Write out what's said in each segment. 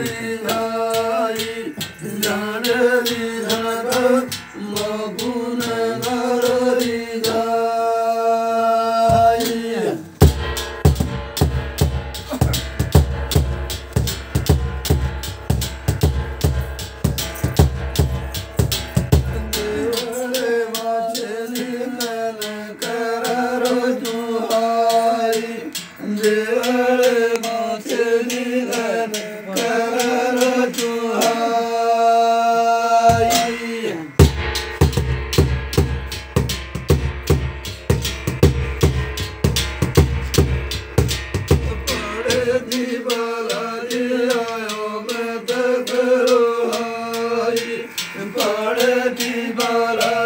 Lord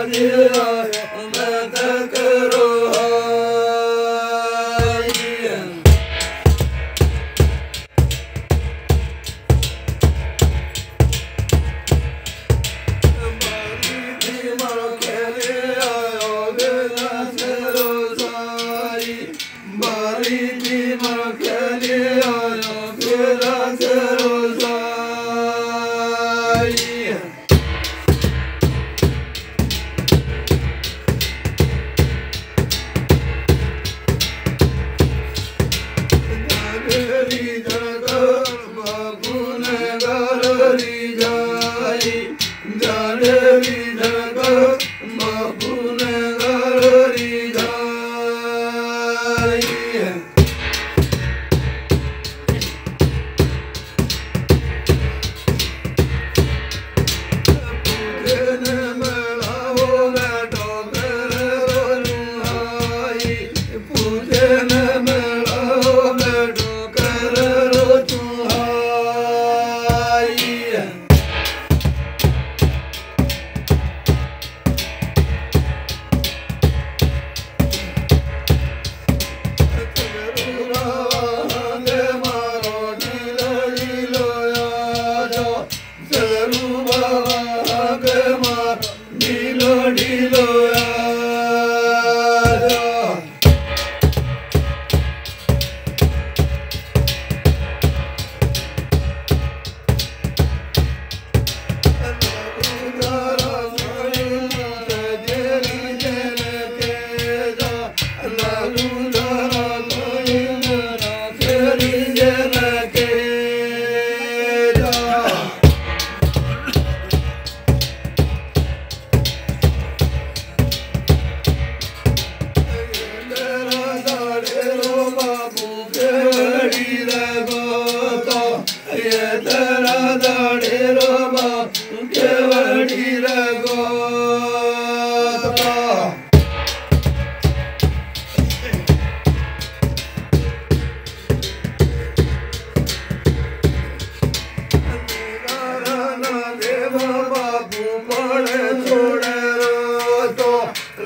Hare Hare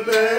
birthday.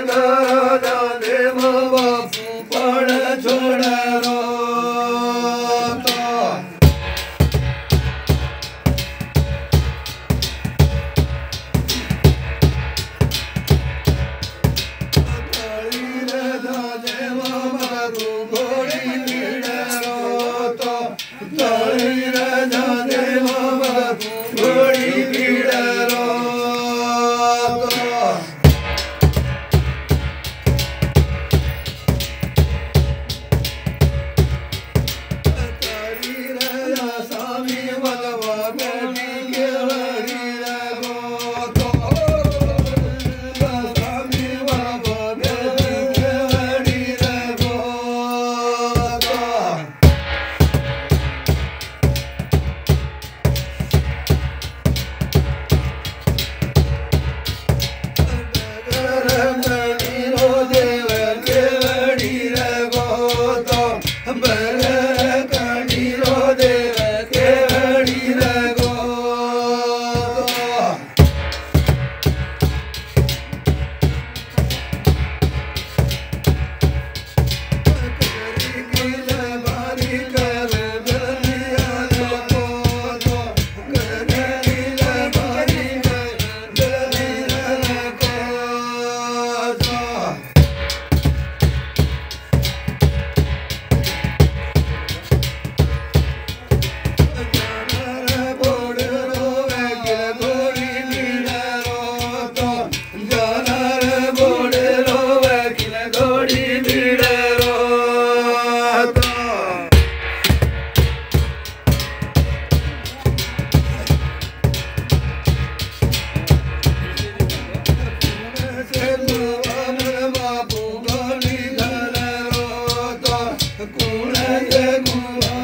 أنا